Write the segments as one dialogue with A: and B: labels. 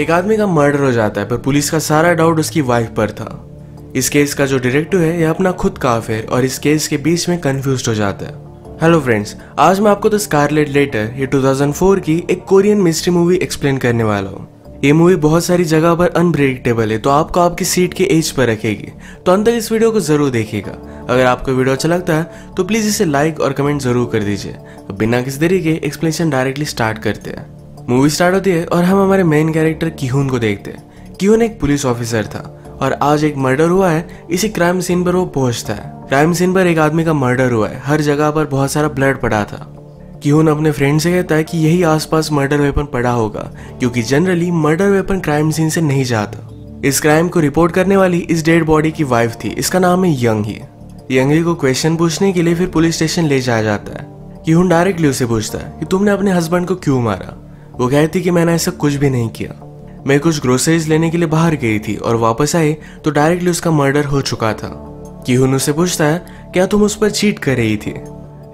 A: एक आदमी का मर्डर हो जाता है, पर पुलिस का सारा डाउट उसकी वाइफ पर था। इस केस का जो डिटेक्टिव है, यह अपना खुद का अफेयर और इस केस के बीच में कंफ्यूज हो जाता है। हेलो फ्रेंड्स आज मैं आपको द स्कारलेट लेटर ये 2004 की एक कोरियन मिस्ट्री मूवी एक्सप्लेन करने वाला हूँ। ये मूवी बहुत सारी जगह पर अनप्रेडिक्टेबल है तो आपको आपकी सीट के एज पर रखेगी। तो अंत तक इस वीडियो को ज़रूर देखिएगा। अगर आपको वीडियो अच्छा लगता है तो प्लीज़ इसे लाइक और कमेंट ज़रूर कर दीजिए। तो बिना किसी देरी के एक्सप्लेनेशन डायरेक्टली स्टार्ट करते हैं। मूवी स्टार्ट होती है और हम हमारे मेन कैरेक्टर किहून को देखते हैं। किहून एक पुलिस ऑफिसर था और आज एक मर्डर हुआ है। इसी क्राइम सीन पर वो पहुँचता है। क्राइम सीन पर एक आदमी का मर्डर हुआ है। हर जगह पर बहुत सारा ब्लड पड़ा था। किहून अपने फ्रेंड से कहता है कि यही आसपास मर्डर वेपन पड़ा होगा, क्योंकि generally murder weapon crime scene से नहीं जाता। इस क्राइम को रिपोर्ट करने वाली इस डेड बॉडी की वाइफ थी। इसका नाम है यंग ही यंग ही को क्वेश्चन पूछने के लिए फिर पुलिस स्टेशन ले जाया जाता है। किहून डायरेक्टली उसे पूछता है कि तुमने अपने हस्बैंड को क्यों मारा? वो कहती कि मैंने ऐसा कुछ भी नहीं किया। मैं कुछ ग्रोसरीज लेने के लिए बाहर गई थी और वापस आई तो डायरेक्टली उसका मर्डर हो चुका था। क्यून उसे पूछता है, क्या तुम उस पर चीट कर रही थी?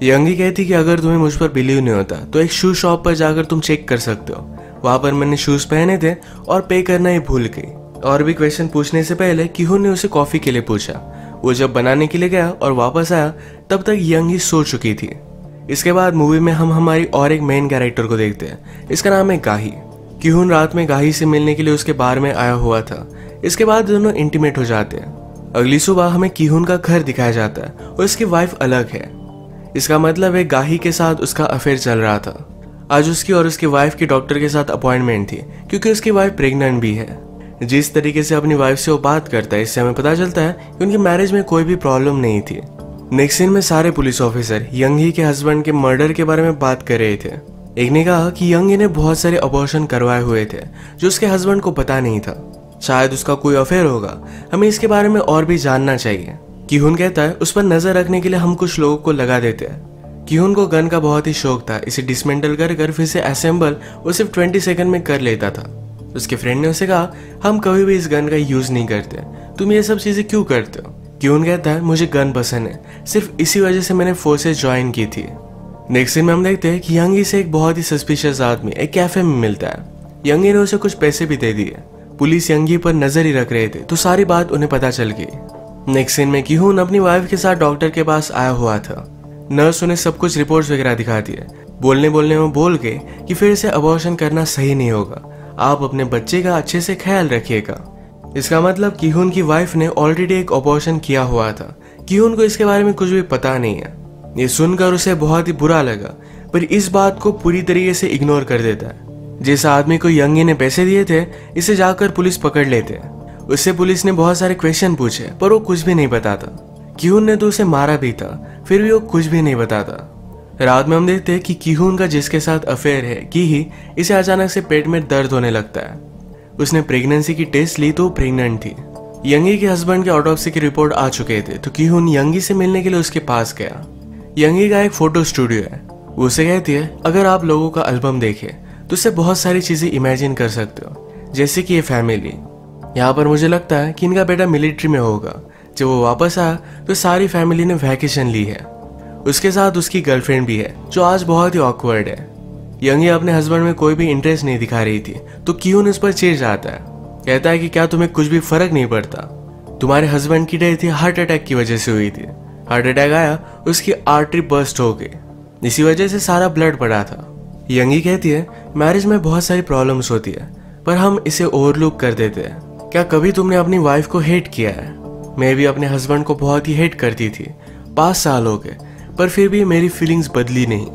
A: यंगी कहती कि अगर तुम्हें मुझ पर बिलीव नहीं होता तो एक शू शॉप पर जाकर तुम चेक कर सकते हो। वहाँ पर मैंने शूज़ पहने थे और पे करना ही भूल गई। और भी क्वेश्चन पूछने से पहले किहू ने उसे कॉफ़ी के लिए पूछा। वो जब बनाने के लिए गया और वापस आया, तब तक यंगी सो चुकी थी। इसके बाद मूवी में हम हमारी और एक मेन कैरेक्टर को देखते हैं। इसका नाम है गाही। किहुन रात में गाही से मिलने के लिए उसके बार में आया हुआ था। इसके बाद दोनों इंटीमेट हो जाते हैं। अगली सुबह हमें किहुन का घर दिखाया जाता है और इसकी वाइफ अलग है। इसका मतलब है गाही के साथ उसका अफेयर चल रहा था। आज उसकी और उसकी वाइफ की डॉक्टर के साथ अपॉइंटमेंट थी, क्योंकि उसकी वाइफ प्रेग्नेंट भी है। जिस तरीके से अपनी वाइफ से वो बात करता है, इससे हमें पता चलता है कि उनकी मैरिज में कोई भी प्रॉब्लम नहीं थी। नेक्स्ट सीन में सारे पुलिस ऑफिसर यंग ही के हस्बैंड के मर्डर के बारे में बात कर रहे थे। एक ने कहा कि यंग ने बहुत सारे अबॉर्शन करवाए हुए थे, जो उसके हस्बैंड को पता नहीं था। शायद उसका कोई अफेयर होगा। हमें इसके बारे में और भी जानना चाहिए। किहुन कहता है, उस पर नज़र रखने के लिए हम कुछ लोगों को लगा देते हैं। किहुन को गन का बहुत ही शौक था। इसे डिसमेंटल कर कर फिर से असेंबल वो सिर्फ़ ट्वेंटी सेकंड में कर लेता था। उसके फ्रेंड ने उसे कहा, हम कभी भी इस गन का यूज़ नहीं करते। तुम ये सब चीज़ें क्यों करते हो? क्यून कहता है मुझे गन पसंद है? सिर्फ़ इसी वजह से मैंने फोर्सेस ज्वाइन की थी। नेक्स्ट दिन में हम देखते हैं कि यंगी से एक बहुत ही सस्पिशियस आदमी एक कैफ़े में मिलता है। यंगी ने उसे कुछ पैसे भी दे दिए। पुलिस यंगी पर नज़र ही रख रहे थे तो सारी बात उन्हें पता चल गई। नेक्स्ट सीन में किहून अपनी वाइफ के साथ डॉक्टर के पास आया हुआ था। नर्स उन्हें सब कुछ रिपोर्ट्स वगैरह दिखाती है बोलने बोलने में बोल गए कि फिर से अबॉर्शन करना सही नहीं होगा। आप अपने बच्चे का अच्छे से ख्याल रखिएगा। इसका मतलब किहून की वाइफ ने ऑलरेडी एक अबॉर्शन किया हुआ था। किहून को इसके बारे में कुछ भी पता नहीं है। ये सुनकर उसे बहुत ही बुरा लगा, पर इस बात को पूरी तरीके से इग्नोर कर देता है। जिस आदमी को यंगी ने पैसे दिए थे, इसे जाकर पुलिस पकड़ लेते हैं। उससे पुलिस ने बहुत सारे क्वेश्चन पूछे, पर वो कुछ भी नहीं बताता। किहून ने तो उसे मारा भी था, फिर भी वो कुछ भी नहीं बताता। रात में हम देखते हैं कि किहून का जिसके साथ अफेयर है, की ही इसे अचानक से पेट में दर्द होने लगता है। उसने प्रेगनेंसी की टेस्ट ली तो प्रेग्नेंट थी। यंगी के हस्बैंड के ऑटोप्सी की रिपोर्ट आ चुके थे तो किहून यंगी से मिलने के लिए उसके पास गया। यंगी का एक फ़ोटो स्टूडियो है। उसे कहती है, अगर आप लोगों का एल्बम देखे तो उससे बहुत सारी चीज़ें इमेजिन कर सकते हो, जैसे कि ये फैमिली यहाँ पर मुझे लगता है कि इनका बेटा मिलिट्री में होगा। जब वो वापस आया तो सारी फैमिली ने वैकेशन ली है। उसके साथ उसकी गर्लफ्रेंड भी है, जो आज बहुत ही ऑकवर्ड है। यंगी अपने हस्बैंड में कोई भी इंटरेस्ट नहीं दिखा रही थी। तो क्यों उस पर चिड़ जाता है? कहता है कि क्या तुम्हें कुछ भी फ़र्क नहीं पड़ता। तुम्हारे हस्बैंड की डेथ हार्ट अटैक की वजह से हुई थी। हार्ट अटैक आया, उसकी आर्टरी बर्स्ट हो गई। इसी वजह से सारा ब्लड पड़ा था। यंगी कहती है मैरिज में बहुत सारी प्रॉब्लम्स होती है, पर हम इसे ओवरलुक कर देते हैं। क्या कभी तुमने अपनी वाइफ को हेट किया है? मैं भी अपने हस्बैंड को बहुत ही हेट करती थी। पाँच साल हो गए, पर फिर भी मेरी फीलिंग्स बदली नहीं।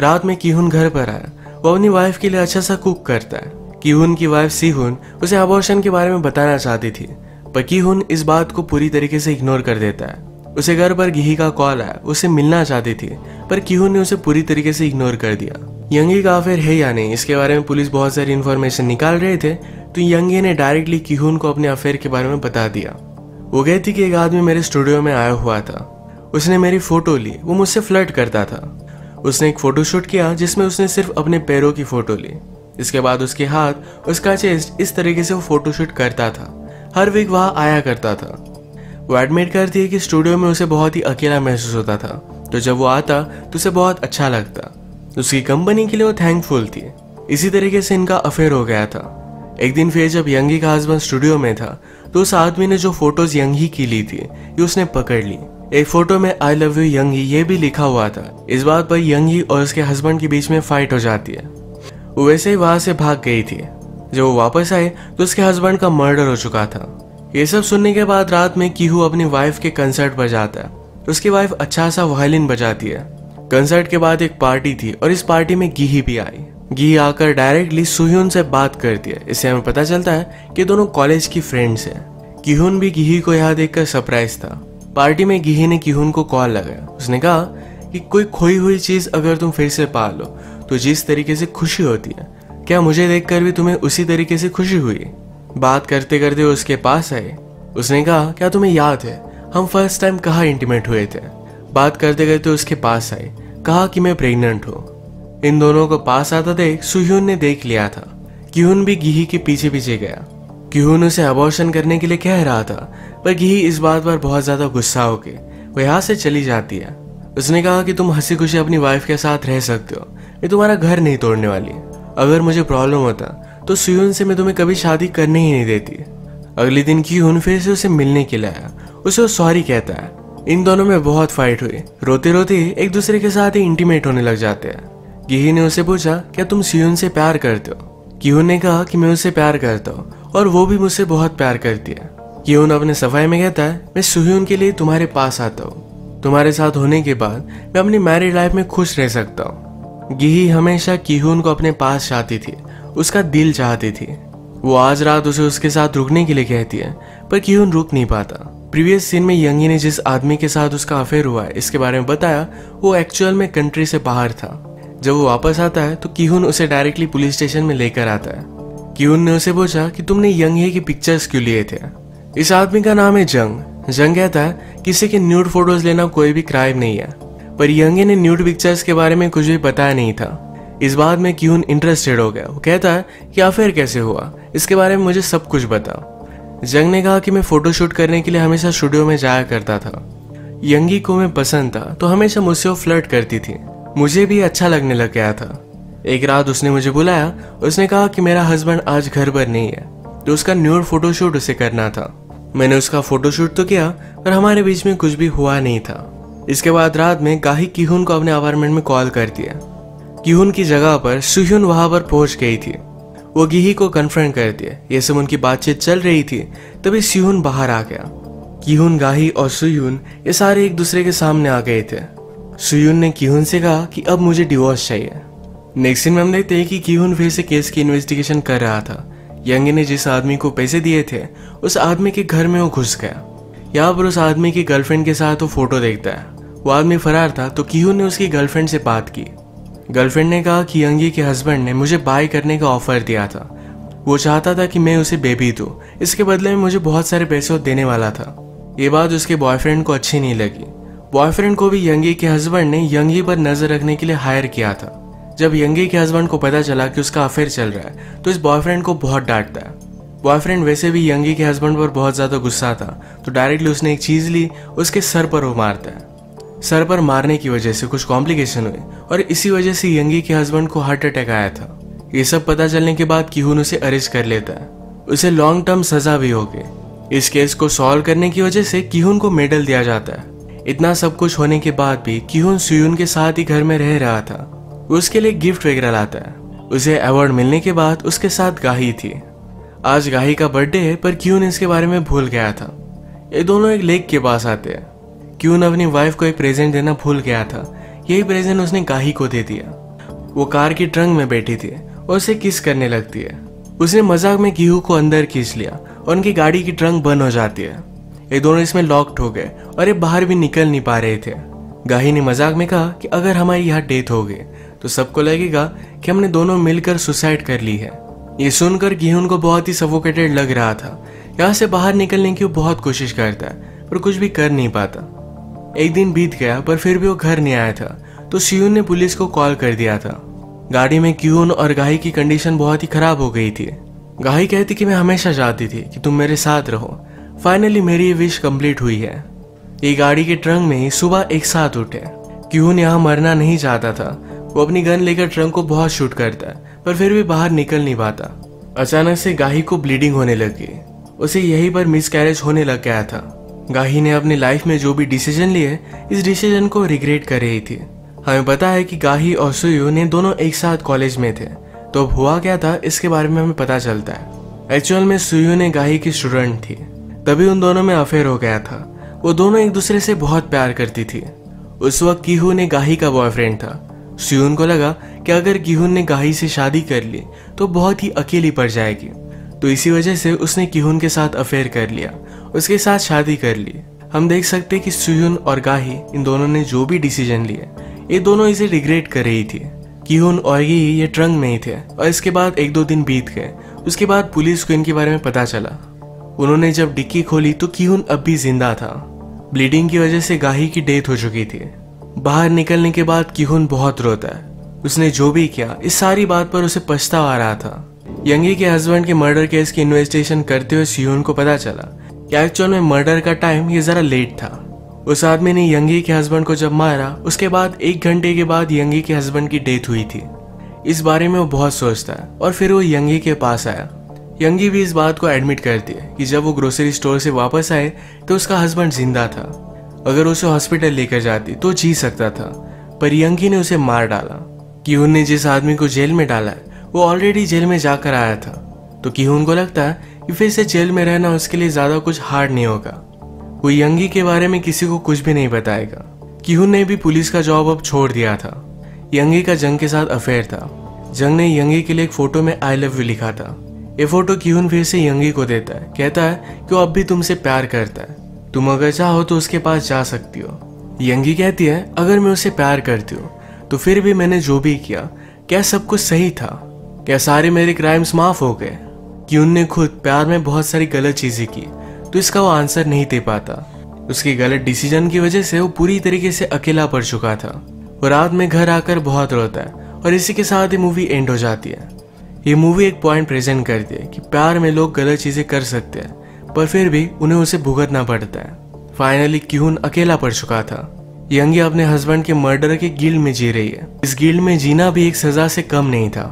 A: रात में किहुन घर पर आया। वो अपनी वाइफ के लिए अच्छा सा कुक करता है। कीहुन की वाइफ सीहुन उसे अबॉर्शन के बारे में बताना चाहती थी, पर कीहुन इस बात को पूरी तरीके से इग्नोर कर देता है। उसे घर पर घी का कॉल आया, उसे मिलना चाहती थी, पर कीहुन ने उसे पूरी तरीके से इग्नोर कर दिया। यंगी का अफेयर है या नहीं, इसके बारे में पुलिस बहुत सारी इन्फॉर्मेशन निकाल रहे थे तो यंगी ने डायरेक्टली किहून को अपने अफेयर के बारे में बता दिया। वो गई थी कि एक आदमी मेरे स्टूडियो में आया हुआ था। उसने मेरी फ़ोटो ली, वो मुझसे फ्लर्ट करता था। उसने एक फ़ोटो शूट किया जिसमें उसने सिर्फ़ अपने पैरों की फ़ोटो ली। इसके बाद उसके हाथ, उसका चेस्ट इस तरीके से वो फ़ोटो शूट करता था। हर वीक वहाँ आया करता था। वो एडमिट करती है कि स्टूडियो में उसे बहुत ही अकेला महसूस होता था। तो जब वो आता तो उसे बहुत अच्छा लगता। उसकी कंपनी के लिए वो थैंकफुल थी। इसी तरीके से इनका अफेयर हो गया था। एक दिन फिर जब यंगी का हस्बैंड स्टूडियो में था तो उस आदमी ने जो फ़ोटोज़ यंगी की ली थी, ये उसने पकड़ ली। एक फ़ोटो में आई लव यू यंगी ये भी लिखा हुआ था। इस बात पर यंगी और उसके हस्बैंड के बीच में फाइट हो जाती है। वो वैसे ही वहाँ से भाग गई थी। जब वो वापस आए तो उसके हस्बैंड का मर्डर हो चुका था। ये सब सुनने के बाद रात में कीहू अपनी वाइफ के कंसर्ट पर जाता है। उसकी वाइफ अच्छा सा वायलिन बजाती है। कंसर्ट के बाद एक पार्टी थी और इस पार्टी में गी भी आई। गी आकर डायरेक्टली सुhyun से बात करती है। इससे हमें पता चलता है कि दोनों कॉलेज की फ्रेंड्स हैं। किहुन भी गिही को यहाँ देखकर सरप्राइज़ था। पार्टी में गिही ने किहुन को कॉल लगाया। उसने कहा कि कोई खोई हुई चीज़ अगर तुम फिर से पा लो तो जिस तरीके से खुशी होती है, क्या मुझे देखकर भी तुम्हें उसी तरीके से खुशी हुई? बात करते करते उसके पास आए। उसने कहा, क्या तुम्हें याद है, हम फ़र्स्ट टाइम कहाँ इंटीमेट हुए थे? बात करते करते उसके पास आए। कहा कि मैं प्रेग्नेंट हूँ। इन दोनों को पास आता देख सुह्यून ने देख लिया था। किहुन भी गिही के पीछे पीछे गया। किहुन उसे अबॉर्शन करने के लिए कह रहा था पर गिही इस बात पर बहुत ज़्यादा गुस्सा हो गई वो यहाँ से चली जाती है। उसने कहा कि तुम हँसी खुशी अपनी वाइफ के साथ रह सकते हो मैं तुम्हारा घर नहीं तोड़ने वाली। अगर मुझे प्रॉब्लम होता तो सुयुन से मैं तुम्हें कभी शादी करने ही नहीं देती। अगले दिन की फिर से उसे मिलने के लिए आया, उसे वो सॉरी कहता है। इन दोनों में बहुत फाइट हुई। रोते रोते एक दूसरे के साथ ही इंटीमेट होने लग जाते हैं। गिही ने उसे पूछा, क्या तुम सियोन से प्यार करते हो? कियून ने कहा कि मैं उससे प्यार करता हूँ और वो भी मुझसे बहुत प्यार करती है। कियून अपने सफ़ाई में कहता है, मैं सुह्यून के लिए तुम्हारे पास आता हूँ। तुम्हारे साथ होने के बाद मैं अपनी मैरिड लाइफ में खुश रह सकता हूँ। गिही हमेशा किहून को अपने पास चाहती थी, उसका दिल चाहती थी। वो आज रात उसे उसके साथ रुकने के लिए कहती है, पर किहून रुक नहीं पाता। प्रीवियस सीन में यंगी ने जिस आदमी के साथ उसका अफेयर हुआ है, इसके बारे में बताया, वो एक्चुअल में कंट्री से बाहर था। जब वो वापस आता है तो किहुन उसे डायरेक्टली पुलिस स्टेशन में लेकर आता है। किहुन ने उसे पूछा कि तुमने यंग हे की पिक्चर्स क्यों लिए थे? इस आदमी का नाम है जंग। जंग कहता है, किसी के न्यूड फ़ोटोज़ लेना कोई भी क्राइम नहीं है। पर यंगे ने न्यूड पिक्चर्स के बारे में कुछ भी बताया नहीं था। इस बात में क्यून इंटरेस्टेड हो गया? वो कहता है कि अफेयर कैसे हुआ? इसके बारे में मुझे सब कुछ बताओ। जंग ने कहा कि मैं फोटोशूट करने के लिए हमेशा स्टूडियो में जाया करता था। यंगी को मैं पसंद था तो हमेशा मुझसे वो फ्लर्ट करती थी। मुझे भी अच्छा लगने लग गया था। एक रात उसने मुझे बुलाया, उसने कहा कि मेरा हस्बैंड आज घर पर नहीं है तो उसका न्यूड फोटोशूट उसे करना था। मैंने उसका फोटोशूट तो किया, पर हमारे बीच में कुछ भी हुआ नहीं था। इसके बाद रात में गाही किहुन को अपने अपार्टमेंट में कॉल कर दिया। किहुन की जगह पर सुहुन वहाँ पर पहुँच गई थी। वो गिही को कन्फ्रंट कर दिया ये सब उनकी बातचीत चल रही थी, तभी सिहुन बाहर आ गया। किहुन, गाही और सुयुन ये सारे एक दूसरे के सामने आ गए थे। सुयुन ने किहुन से कहा कि अब मुझे डिवोर्स चाहिए। नेक्स्ट दिन में हम देखते हैं कि किहुन फिर से केस की इन्वेस्टिगेशन कर रहा था। यंग ने जिस आदमी को पैसे दिए थे, उस आदमी के घर में वो घुस गया। यहाँ पर उस आदमी की गर्लफ्रेंड के साथ वो फ़ोटो देखता है। वो आदमी फरार था तो किहुन ने उसकी गर्लफ्रेंड से बात की। गर्लफ्रेंड ने कहा कि यंगी के हस्बैंड ने मुझे बाय करने का ऑफ़र दिया था। वो चाहता था कि मैं उसे बेबी दूँ। इसके बदले में मुझे बहुत सारे पैसे देने वाला था। ये बात उसके बॉयफ्रेंड को अच्छी नहीं लगी। बॉयफ्रेंड को भी यंगी के हस्बैंड ने यंगी पर नज़र रखने के लिए हायर किया था। जब यंगी के हस्बैंड को पता चला कि उसका अफेयर चल रहा है तो इस बॉयफ्रेंड को बहुत डांटता है। बॉयफ्रेंड वैसे भी यंगी के हस्बैंड पर बहुत ज़्यादा गुस्सा था तो डायरेक्टली उसने एक चीज़ ली, उसके सर पर वो मारता है। सर पर मारने की वजह से कुछ कॉम्प्लिकेशन हुए, और इसी वजह से यंगी के हस्बैंड को हार्ट अटैक आया था। ये सब पता चलने के बाद किहुन उसे अरेस्ट कर लेता है। उसे लॉन्ग टर्म सजा भी हो गई। इस केस को सॉल्व करने की वजह से किहुन को मेडल दिया जाता है। इतना सब कुछ होने के बाद भी क्यून सुयुन के साथ ही घर में रह रहा था। उसके लिए गिफ्ट वगैरह लाता है। उसे अवार्ड मिलने के बाद उसके साथ गाही थी। आज गाही का बर्थडे है, पर क्यून इसके बारे में भूल गया था? ये दोनों एक लेक के पास आते हैं। क्यून अपनी वाइफ को एक प्रेजेंट देना भूल गया था? यही प्रेजेंट उसने गाही को दे दिया। वो कार की ट्रंक में बैठी थी और उसे किस करने लगती है। उसने मज़ाक में गेहूँ को अंदर खींच लिया और उनकी गाड़ी की ट्रंक बंद हो जाती है। ये दोनों इसमें लॉक्ड हो गए और ये बाहर भी निकल नहीं पा रहे थे। गाही ने मज़ाक में कहा कि अगर हमारी यहाँ डेथ हो गई तो सबको लगेगा कि हमने दोनों मिलकर सुसाइड कर ली है। ये सुनकर गेहूँ को बहुत ही सफोकेटेड लग रहा था। यहाँ से बाहर निकलने की वो बहुत कोशिश करता है, पर कुछ भी कर नहीं पाता। एक दिन बीत गया, पर फिर भी वो घर नहीं आया था तो सियून ने पुलिस को कॉल कर दिया था। गाड़ी में क्यून और गाही की कंडीशन बहुत ही खराब हो गई थी। गाही कहती कि मैं हमेशा चाहती थी कि तुम मेरे साथ रहो। फाइनली मेरी ये विश कंप्लीट हुई है। ये गाड़ी के ट्रंक में ही सुबह एक साथ उठे। क्यों यहाँ मरना नहीं चाहता था वो अपनी गन लेकर ट्रंक को बहुत शूट करता है, पर फिर भी बाहर निकल नहीं पाता। अचानक से गाही को ब्लीडिंग होने लगी उसे यहीं पर मिस कैरेज होने लग गया था। गाही ने अपनी लाइफ में जो भी डिसीज़न लिए, इस डिसीज़न को रिग्रेट कर रही थी। हमें पता है कि गाही और सुयू ने दोनों एक साथ कॉलेज में थे। तो अब हुआ क्या था, इसके बारे में हमें पता चलता है। एक्चुअल में सुयू ने गाही की स्टूडेंट थी। तभी उन दोनों में अफेयर हो गया था। वो दोनों एक दूसरे से बहुत प्यार करती थी। उस वक्त कीहू ने गाही का बॉयफ्रेंड था। सुयून को लगा कि अगर किहुन ने गाही से शादी कर ली तो बहुत ही अकेली पड़ जाएगी। तो इसी वजह से उसने किहुन के साथ अफेयर कर लिया, उसके साथ शादी कर ली। हम देख सकते कि सुयुन और गाही, इन दोनों ने जो भी डिसीज़न लिए ये दोनों इसे रिग्रेट कर रही थी। किहुन और ये ये ट्रंक में ही थे, और इसके बाद एक दो दिन बीत गए। उसके बाद पुलिस को इनके बारे में पता चला। उन्होंने जब डिक्की खोली तो किहुन अब भी ज़िंदा था। ब्लीडिंग की वजह से गाही की डेथ हो चुकी थी। बाहर निकलने के बाद किहुन बहुत रोता है। उसने जो भी किया, इस सारी बात पर उसे पछतावा आ रहा था। यंगी के हस्बैंड के मर्डर केस की इन्वेस्टिगेशन करते हुए सियोन को पता चला कि एक्चुअल में मर्डर का टाइम ये जरा लेट था। उस आदमी ने यंगी के हस्बैंड को जब मारा, उसके बाद एक घंटे के बाद यंगी के हस्बैंड की डेथ हुई थी। इस बारे में वो बहुत सोचता है और फिर वो यंगी के पास आया। यंगी भी इस बात को एडमिट करती है कि जब वो ग्रोसरी स्टोर से वापस आए तो उसका हस्बैंड ज़िंदा था। अगर उसे हॉस्पिटल लेकर जाती तो जी सकता था, पर यंगी ने उसे मार डाला। किहुन ने जिस आदमी को जेल में डाला है वो ऑलरेडी जेल में जाकर आया था। तो किहुन को लगता है कि फिर से जेल में रहना उसके लिए ज़्यादा कुछ हार्ड नहीं होगा। वो यंगी के बारे में किसी को कुछ भी नहीं बताएगा। किहुन ने भी पुलिस का जॉब अब छोड़ दिया था। यंगी का जंग के साथ अफेयर था। जंग ने यंगी के लिए एक फ़ोटो में आई लव यू लिखा था। ये फ़ोटो किहुन फिर से यंगी को देता है। कहता है कि वो अब भी तुमसे प्यार करता है। तुम अगर चाहो तो उसके पास जा सकती हो। यंगी कहती है, अगर मैं उसे प्यार करती हूँ तो फिर भी मैंने जो भी किया, क्या सब कुछ सही था? क्या सारे मेरे क्राइम्स माफ़ हो गए? कि उनने खुद प्यार में बहुत सारी गलत चीज़ें की तो इसका वो आंसर नहीं दे पाता। उसके गलत डिसीज़न की वजह से वो पूरी तरीके से अकेला पड़ चुका था। वो रात में घर आकर बहुत रोता है और इसी के साथ ही मूवी एंड हो जाती है। ये मूवी एक पॉइंट प्रेजेंट करती है कि प्यार में लोग गलत चीज़ें कर सकते हैं। पर फिर भी उन्हें उसे भुगतना पड़ता है। फाइनली क्यून अकेला पड़ चुका था। यंगी अपने हस्बैंड के मर्डर के गिल्ड में जी रही है। इस गिल्ड में जीना भी एक सजा से कम नहीं था।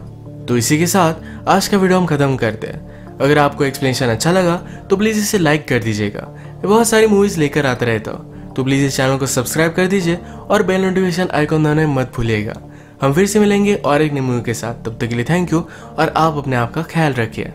A: तो इसी के साथ, आज का वीडियो हम खत्म करते हैं। अगर आपको एक्सप्लेनेशन अच्छा लगा तो प्लीज़ इसे लाइक कर दीजिएगा। बहुत सारी मूवीज़ लेकर आता रहता हूँ। तो प्लीज़ इस चैनल को सब्सक्राइब कर दीजिए और बेल नोटिफिकेशन आइकॉन दबाने मत भूलिएगा। हम फिर से मिलेंगे और एक नई मूवी के साथ। तब तक के लिए थैंक यू और आप अपने आप का ख्याल रखिए।